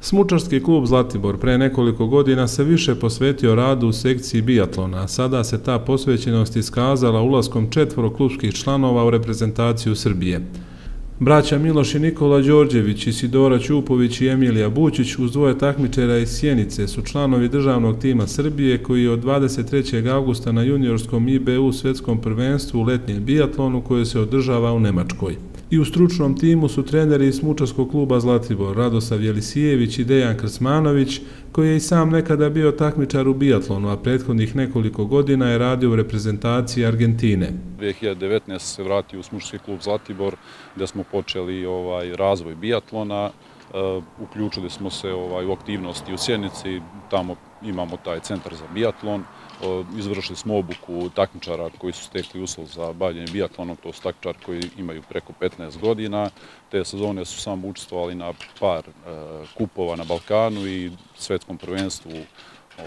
Smučarski klub Zlatibor pre nekoliko godina se više posvetio radu u sekciji biatlona, a sada se ta posvećenost iskazala ulaskom četvoro klubskih članova u reprezentaciju Srbije. Braća Miloš i Nikola Đorđević, Isidora Ćupović i Emilija Bučić uz dvoje takmičera iz Sjenice su članovi državnog tima Srbije koji je od 23. augusta na juniorskom IBU svetskom prvenstvu u letnjem biatlonu koje se održava u Nemačkoj. I u stručnom timu su treneri iz Mučarskog kluba Zlatibor, Radosav Jelisijević i Dejan Krsmanović, koji je i sam nekada bio takmičar u biatlonu, a prethodnih nekoliko godina je radio u reprezentaciji Argentine. 2019. se vratio u Smučarski klub Zlatibor, gde smo počeli ovaj razvoj biatlona, Eh, uključili smo se ovaj, u aktivnosti u Sjenici, tamo imamo taj centar za biatlon, eh, izvršili smo obuku takmičara koji su stekli uslov za bavljanje biatlonom, to su takmičari koji imaju preko 15 godina. Te sezone su samo učestvovali na par eh, kupova na Balkanu i svetskom prvenstvu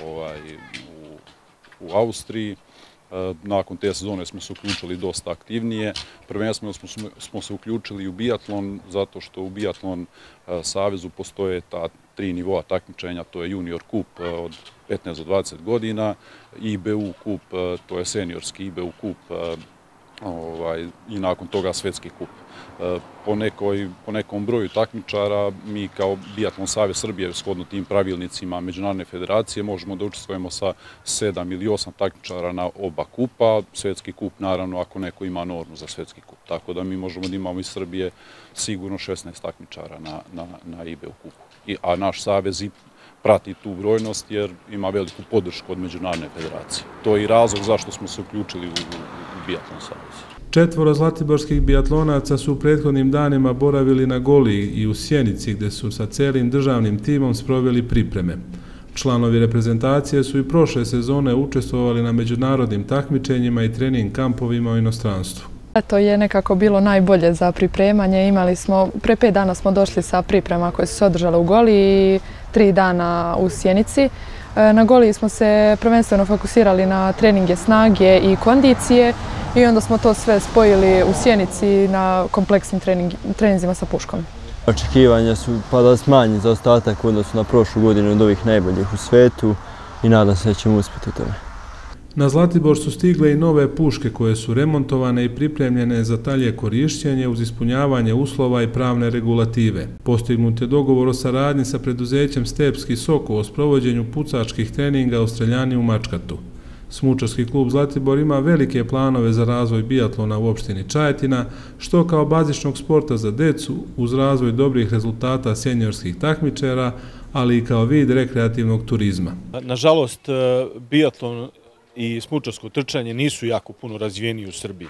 ovaj, u Austriji. Eh, nakon te sezone smo se uključili dosta aktivnije. Prvenstveno smo se uključili u biatlon, zato što u biatlon eh, savezu postoje ta tri nivoa takmičenja, to je junior kup eh, od 15 do 20 godina, IBU kup, to je seniorski IBU kup ovaj, i nakon toga svetski kup. E, po, nekoj, po nekom broju takmičara mi kao Biatlon Save Srbije shodno tim pravilnicima Međunarodne federacije možemo da učestvujemo sa 7 ili 8 takmičara na oba kupa. Svetski kup naravno ako neko ima normu za svetski kup. Tako da mi možemo da imamo iz Srbije sigurno 16 takmičara na, na, na IBU kupu. I, a naš savez i prati tu brojnost jer ima veliku podršku od Međunarodne federacije. To je i razlog zašto smo se uključili u, u Biatlon Savez. Četvoro zlatiborskih biatlonaca su u prethodnim danima boravili na Goli i u Sjenici gde su sa celim državnim timom sproveli pripreme. Članovi reprezentacije su i prošle sezone učestvovali na međunarodnim takmičenjima i trening kampovima u inostranstvu. To je nekako bilo najbolje za pripremanje. Imali smo, pre pet dana smo došli sa priprema koje su se održale u Goli i tri dana u Sjenici. E, na Goli smo se prvenstveno fokusirali na treninge snage i kondicije i onda smo to sve spojili u Sjenici na kompleksnim treninzima sa puškom. Očekivanja su pa da smanji za ostatak u odnosu na prošlu godinu od ovih najboljih u svetu i nadam se da ćemo uspjeti u tome. Na Zlatibor su stigle i nove puške koje su remontovane i pripremljene za talje korišćenje uz ispunjavanje uslova i pravne regulative. Postignut je dogovor o saradnji sa preduzećem Stepski Soko o sprovođenju pucačkih treninga u streljani u Mačkatu. Smučarski klub Zlatibor ima velike planove za razvoj biatlona u opštini Čajetina, što kao bazičnog sporta za decu uz razvoj dobrih rezultata senjorskih takmičera, ali i kao vid rekreativnog turizma. Nažalost, e, biatlon i smučarsko trčanje nisu jako puno razvijeni u Srbiji.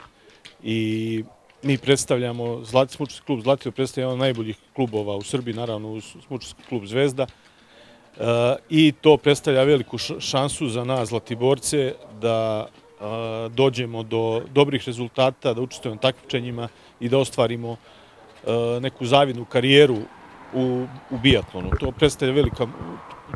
I mi predstavljamo, smučarski klub Zlatibor predstavlja jedan od najboljih klubova u Srbiji, naravno smučarski klub Zvezda. E, I to predstavlja veliku šansu za nas, Zlatiborce, da e, dođemo do dobrih rezultata, da učestvujemo takvičenjima i da ostvarimo e, neku zavidnu karijeru u, u biatlonu. To predstavlja velika,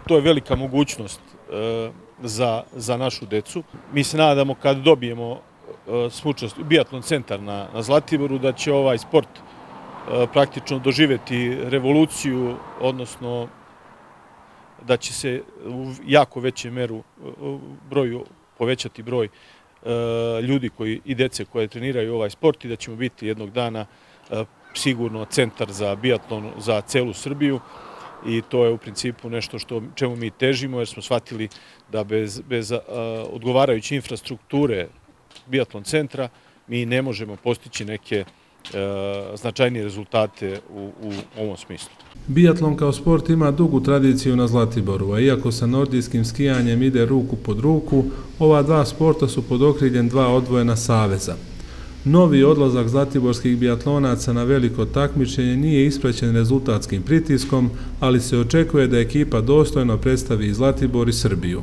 to je velika mogućnost e, za, za našu decu. Mi se nadamo kad dobijemo e, smučnost, biatlon centar na, na Zlatiboru da će ovaj sport e, praktično doživeti revoluciju, odnosno da će se u jako većem meru e, broju povećati broj ljudi koji i dece koje treniraju ovaj sport i da ćemo biti jednog dana sigurno centar za biatlon za celu Srbiju i to je u principu nešto što čemu mi težimo jer smo shvatili da bez, bez odgovarajuće infrastrukture biatlon centra mi ne možemo postići neke e, značajnije rezultate u, u ovom smislu. Biatlon kao sport ima dugu tradiciju na Zlatiboru, a iako sa nordijskim skijanjem ide ruku pod ruku, ova dva sporta su pod okriljem dva odvojena saveza. Novi odlazak zlatiborskih biatlonaca na veliko takmičenje nije ispraćen rezultatskim pritiskom, ali se očekuje da ekipa dostojno predstavi Zlatibor i Srbiju.